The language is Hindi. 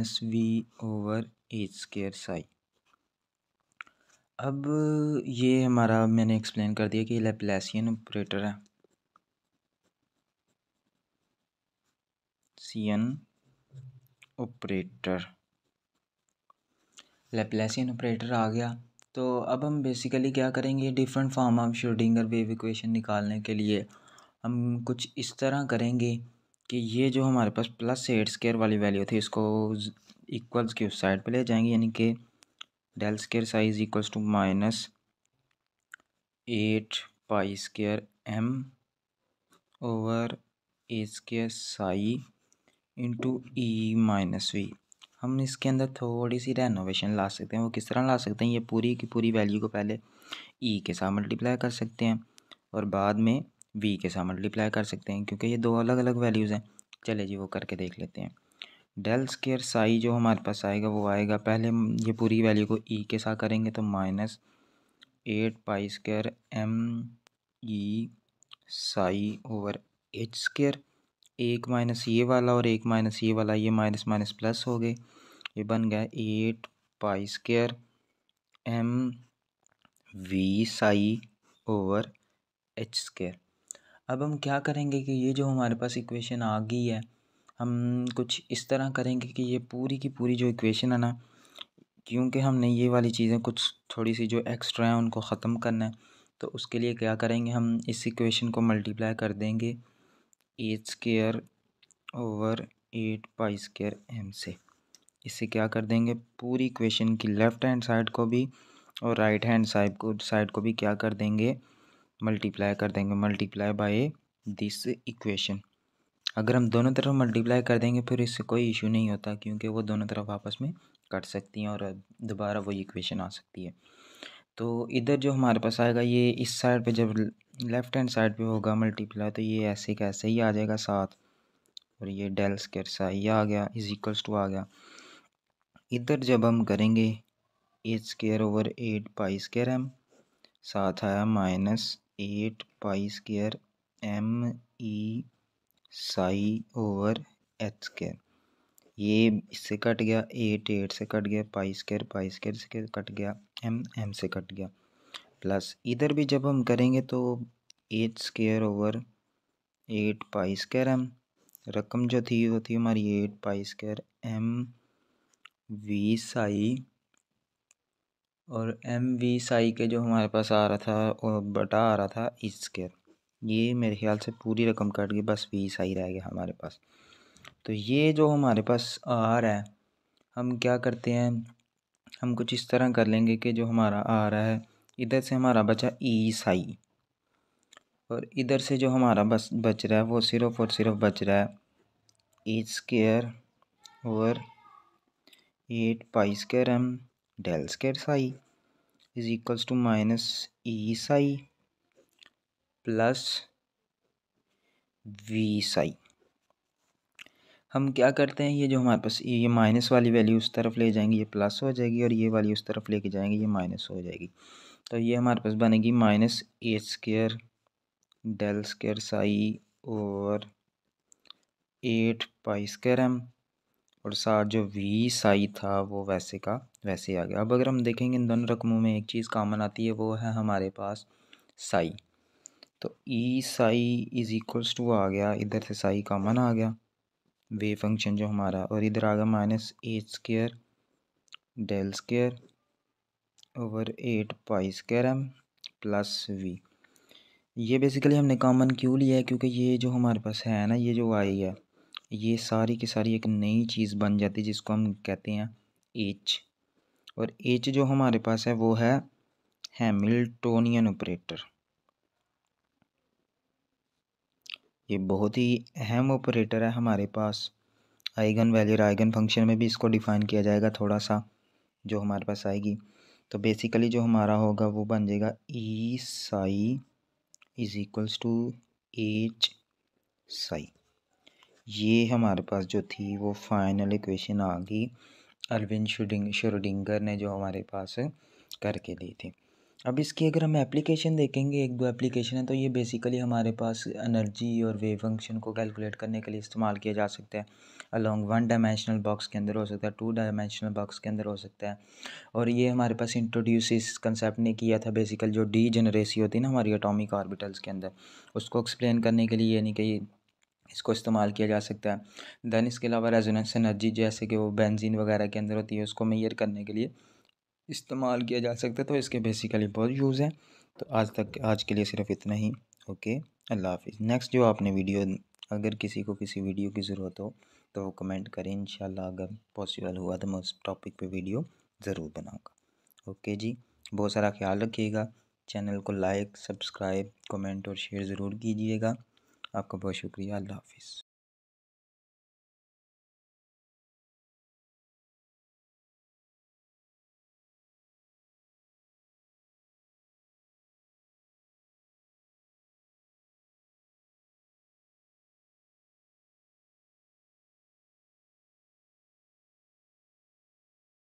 Minus V over H square psi अब ये हमारा मैंने एक्सप्लेन कर दिया कि लेप्लेसियन ऑपरेटर है। सियन ऑपरेटर लेप्लेसियन ऑपरेटर आ गया। तो अब हम बेसिकली क्या करेंगे? Different form of Schrodinger wave equation निकालने के लिए हम कुछ इस तरह करेंगे। कि ये जो हमारे पास प्लस एट स्केयर वाली वैल्यू थी, इसको इक्वल्स की उस साइड पे ले जाएँगे, यानी कि del square psi equals to minus eight pi square M over A square psi into E minus V हम इसके अंदर थोड़ी सी रेनोवेशन ला सकते हैं। वो किस तरह ला सकते हैं? ये पूरी की पूरी वैल्यू को पहले ई e के साथ मल्टीप्लाई कर सकते हैं और बाद में वी के साथ मल्टीप्लाई कर सकते हैं, क्योंकि ये दो अलग अलग वैल्यूज़ हैं। चले जी, वो करके देख लेते हैं। डेल स्केयर साई जो हमारे पास आएगा, वो आएगा, पहले ये पूरी वैल्यू को ई e के साथ करेंगे तो minus eight pi square M E psi over H square एक माइनस ये वाला और एक माइनस ये वाला, ये माइनस माइनस प्लस हो गए। ये बन गया eight pi square M V psi over H square अब हम क्या करेंगे कि ये जो हमारे पास इक्वेशन आ गई है, हम कुछ इस तरह करेंगे कि ये पूरी की पूरी जो इक्वेशन है ना, क्योंकि हमने ये वाली चीज़ें कुछ थोड़ी सी जो एक्स्ट्रा हैं, उनको ख़त्म करना है तो उसके लिए क्या करेंगे, हम इस इक्वेशन को मल्टीप्लाई कर देंगे eight square over eight pi square M से। इससे क्या कर देंगे, पूरी इक्वेशन की लेफ़्ट हैंड साइड को भी और राइट हैंड साइड को साइड को भी क्या कर देंगे मल्टीप्लाई कर देंगे मल्टीप्लाई बाय दिस इक्वेशन अगर हम दोनों तरफ़ मल्टीप्लाई कर देंगे, फिर इससे कोई इशू नहीं होता, क्योंकि वो दोनों तरफ़ आपस में कट सकती हैं और दोबारा वही इक्वेशन आ सकती है। तो इधर जो हमारे पास आएगा, ये इस साइड पे जब लेफ़्ट हैंड साइड पे होगा मल्टीप्लाई तो ये ऐसे कैसे ही आ जाएगा साथ। और ये डेल स्केर सा ये आ गया इज़ इक्वल्स टू आ गया। इधर जब हम करेंगे eight square over eight pi square M साथ आया minus eight pi square M E psi over H square ये इससे कट गया एट एट से कट गया पाई स्केयर पाई स्केयर से कट गया एम एम से कट गया. प्लस इधर भी जब हम करेंगे तो eight square over eight pi square M रकम जो थी वो थी हमारी eight pi square M V psi और एम वी साई के जो हमारे पास आ रहा था और बटा आ रहा था इस स्केयर ये मेरे ख्याल से पूरी रकम कट गई, बस वी साई रह गया हमारे पास। तो ये जो हमारे पास आ रहा है, हम क्या करते हैं? हम कुछ इस तरह कर लेंगे कि जो हमारा आ रहा है, इधर से हमारा बचा ई साई और इधर से जो हमारा बस बच रहा है, वो सिर्फ़ और सिर्फ़ बच रहा है ई स्केयर और eight pi square M del square psi is equals to minus E psi plus V psi हम क्या करते हैं? ये जो हमारे पास ये माइनस वाली वैल्यू उस तरफ़ ले जाएँगे, ये प्लस हो जाएगी और ये वाली उस तरफ़ लेके जाएँगे, ये माइनस हो जाएगी। तो ये हमारे पास बनेगी minus A square del square psi और एट पाई स्केयर एम और साथ जो वी साई था वो वैसे का वैसे आ गया अब अगर हम देखेंगे इन दोनों रकमों में एक चीज़ कॉमन आती है, वो है हमारे पास साई तो E psi is equals to आ गया, इधर से साई कॉमन आ गया। वे फ़ंक्शन जो हमारा, और इधर आ गया minus eight square del square over eight pi square M plus V ये बेसिकली हमने कॉमन क्यों लिया है? क्योंकि ये जो हमारे पास है ना, ये जो आई है, ये सारी की सारी एक नई चीज़ बन जाती है, जिसको हम कहते हैं एच और एच जो हमारे पास है वो है हैमिल्टोनियन ऑपरेटर ये बहुत ही अहम ऑपरेटर है हमारे पास। आइगन वैल्यू आइगन फ़ंक्शन में भी इसको डिफ़ाइन किया जाएगा थोड़ा सा जो हमारे पास आएगी। तो बेसिकली जो हमारा होगा वो बन जाएगा E psi is equals to H psi ये हमारे पास जो थी वो फाइनल इक्वेशन आ गई। अरविंद शुडिंग, श्रोडिंगर ने जो हमारे पास करके दी थी। अब इसकी अगर हम एप्लीकेशन देखेंगे, एक दो एप्लीकेशन है तो ये बेसिकली हमारे पास एनर्जी और वेव फ़ंक्शन को कैलकुलेट करने के लिए इस्तेमाल किया जा सकता है। अलॉन्ग वन डायमेंशनल बॉक्स के अंदर हो सकता है टू डायमेंशनल बॉक्स के अंदर हो सकता है। और ये हमारे पास इंट्रोड्यूस इस कंसेप्ट ने किया था बेसिकल जो डी जनरेसी होती है ना हमारी अटोमिक ऑर्बिटल्स के अंदर, उसको एक्सप्लेन करने के लिए यानी कि इसको इस्तेमाल किया जा सकता है। दैन इसके अलावा रेजोनेंस एनर्जी, जैसे कि वो बेंजीन वगैरह के अंदर होती है, उसको मैयर करने के लिए इस्तेमाल किया जा सकता है। तो इसके बेसिकली बहुत यूज़ हैं। तो आज तक, आज के लिए सिर्फ़ इतना ही। ओके अल्लाह हाफिज़। नेक्स्ट जो आपने वीडियो अगर किसी को किसी वीडियो की ज़रूरत हो तो वो कमेंट करें। इन अगर पॉसिबल हुआ तो मैं उस टॉपिक पे वीडियो ज़रूर बनाऊँगा। ओके जी? बहुत सारा ख्याल रखिएगा। चैनल को लाइक सब्सक्राइब कमेंट और शेयर ज़रूर कीजिएगा। आपका बहुत शुक्रिया। अल्लाह हाफिज़।